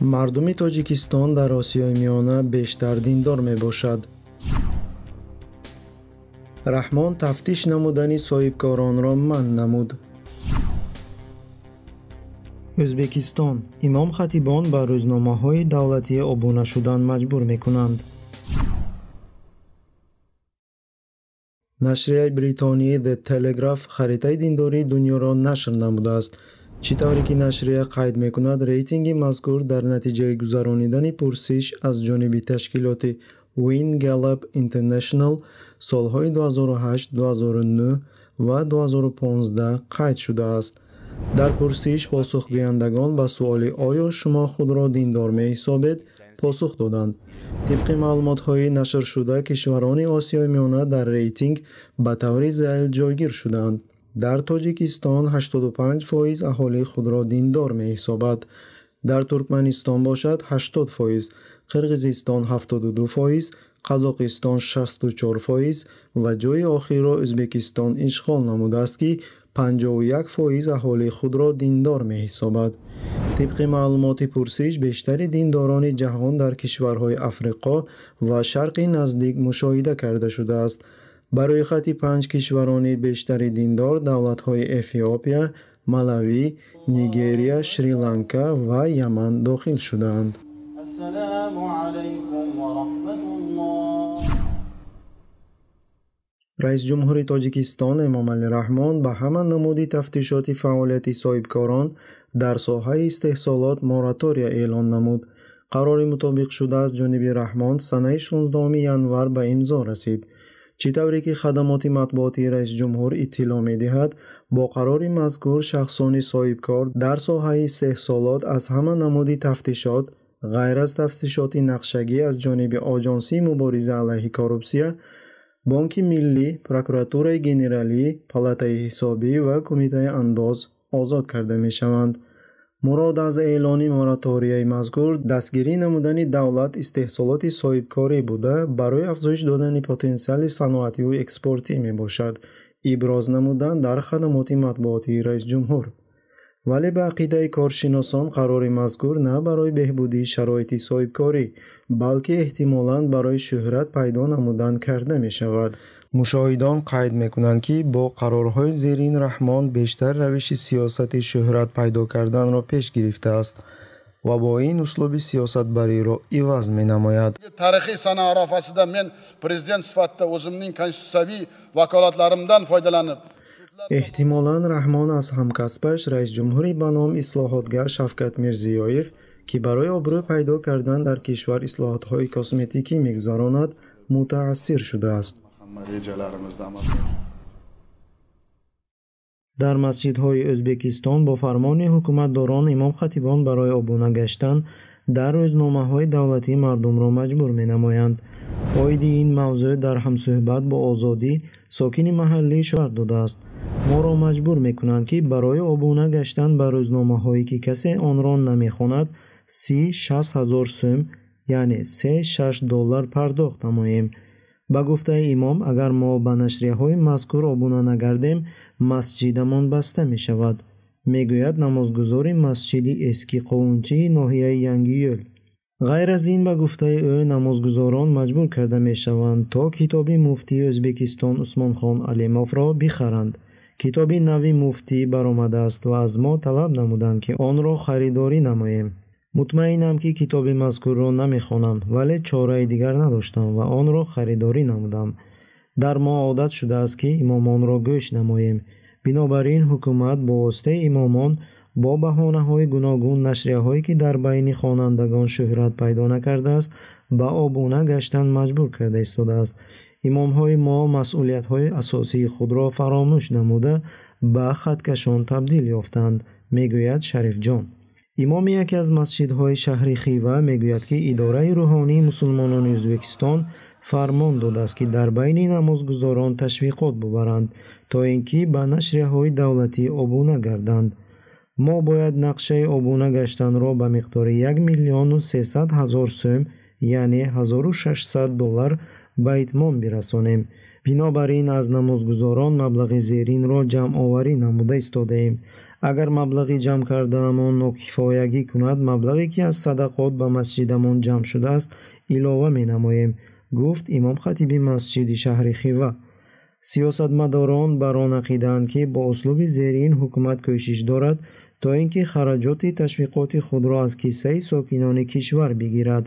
мардуми тоҷикистон дар осиёи миёна бештар диндор мебошад. Раҳмон тафтиш намудани соҳибкоронро манъ намуд. Ӯзбекистон имом хатибон ба рӯзномаҳои давлатӣ обуна шудан маҷбур мекунанд. Нашрияи бритонии the telegraph харитаи диндории дунёро нашр намудааст чӣ тавре ки нашрия қайд мекунад? Рейтинги мазкур дар натиҷаи гузаронидани пурсиш аз ҷониби ташкилоти win gallup international солҳои 2008 2009 ва 2015 қайд шудааст? Дар пурсиш посухгӯяндагон ба суоли оё шумо худро диндор меҳисобед посух доданд. Тибқи маълумотҳои нашршуда кишварони осиёи миёна дар рейтинг ба таври зайл ҷойгир шудаанд дар тоҷикистон 85 фоиз аҳолӣ худро диндор меҳисобад. Дар туркманистон бошад 80 фоиз қирғизистон 72 фоиз қазоқистон 64 фоиз ва ҷойи охирро ӯзбекистон ишғол намудааст ки 51 фоиз аҳолӣ худро диндор меҳисобад. Тибқи маълумоти пурсиш бештари диндорони ҷаҳон дар кишварҳои африқо ва шарқи наздик мушоҳида карда шудааст ба рӯйхати панҷ кишварони бештари диндор давлатҳои эфиопия малавӣ нигерия шри-ланка ва яман дохил шудаанд. Раисҷумҳури тоҷикистон эмомалӣ раҳмон ба ҳама намуди тафтишоти фаъолияти соҳибкорон дар соҳаи истеҳсолот моратория эълон намуд. Қарори мутобиқшуда аз ҷониби раҳмон санаи 16 январ ба имзо расид чӣ тавре ки хадамоти матбуотии раисҷумҳур иттилоъ медиҳад бо қарори мазкур шахсони соҳибкор дар соҳаи истеҳсолот аз ҳама намуди тафтишот ғайр аз тафтишоти нақшагӣ аз ҷониби оҷонсии мубориза алайҳи коррупсия бонки миллӣ прокуратураи генералӣ палатаи ҳисобӣ ва кумитаи андоз озод карда мешаванд мурод аз эълони мораторияи мазкур дастгирӣ намудани давлат истеҳсолоти соҳибкорӣ буда барои афзоиш додани потенсиали саноативу экспортӣ мебошад. Иброз намуданд дар хадамоти матбуотии раисҷумҳур вале ба ақидаи коршиносон қарори мазкур на барои беҳбудии шароити соҳибкорӣ балки эҳтимолан барои шӯҳрат пайдо намудан карда мешавад мушоҳидон қайд мекунанд ки бо қарорҳои зерин раҳмон бештар равиши сиёсати шӯҳрат пайдо карданро пеш гирифтааст ва бо ин услуби сиёсатбариро иваз менамояд. Таърихи сана арофасида мен президент сифатида o'zimning konstitutsiyaviy vakolatlаримдан foydalanib эҳтимолан раҳмон аз ҳамкасбаш раисҷумҳури ба ном ислоҳотгар шавкат мирзиёев ки барои обрӯ пайдо кардан дар кишвар ислоҳотҳои косметикӣ мегузаронад мутаассир шудааст дар масҷидҳои ӯзбекистон бо фармони ҳукуматдорон имомхатибон барои обуна гаштан дар рӯзномаҳои давлатӣ мардумро маҷбур менамоянд. Оиди ин мавзӯъ дар ҳамсӯҳбат бо озодӣ сокини маҳаллӣ шуҳар додааст. Моро маҷбур мекунанд ки барои обуна гаштан ба рӯзномаҳое ки касе онро намехонад си шаст ҳазор сӯм яъне се шаш доллар пардохт намоем ба гуфтаи имом агар мо ба нашрияҳои мазкур обуна нагардем масҷидамон баста мешавад. Мегӯяд намозгузори масҷиди эски қовунчии ноҳияи янгиёл ғайр аз ин ба гуфтаи ӯ намозгузорон маҷбур карда мешаванд то китоби муфтии ӯзбекистон усмонхон алимовро бихаранд. Китоби нави муфтӣ баромадааст ва аз мо талаб намуданд ки онро харидорӣ намоем мутмаинам ки китоби мазкурро намехонам вале чораи дигар надоштам ва онро харидорӣ намудам. Дар мо одат шудааст ки имомонро гӯш намоем. Бинобар ин ҳукумат бо воситаи имомон бо баҳонаҳои гуногун нашрияҳое ки дар байни хонандагон шӯҳрат пайдо накардааст ба обуна гаштан маҷбур карда истодааст. Имомҳои мо масъулиятҳои асосии худро фаромӯш намуда ба хаткашон табдил ёфтанд мегӯяд шарифҷон имоми яке аз масҷидҳои шаҳри хива мегӯяд ки идораи рӯҳонии мусулмонони ӯзбекистон фармон додааст ки дар байни намозгузорон ташвиқот бубаранд то ин ки ба нашрияҳои давлатӣ обуна гарданд. Мо бояд нақшаи обуна гаштанро ба миқдори 1 миллиону 300 ҳазор сӯм яъне 1600 доллар ба итмом бирасонем. Бинобар ин аз намозгузорон маблағи зеринро ҷамъоварӣ намуда истодаем агар маблағи ҷамъ кардаамон нокифоягӣ кунад маблағе ки аз садақот ба масҷидамон ҷамъ шудааст илова менамоем гуфт имом хатиби масҷиди шаҳри хива. Сиёсатмадорон бар он ақидаанд ки бо услуби зерин ҳукумат кӯшиш дорад то ин ки хараҷоти ташвиқоти худро аз киссаи сокинони кишвар бигирад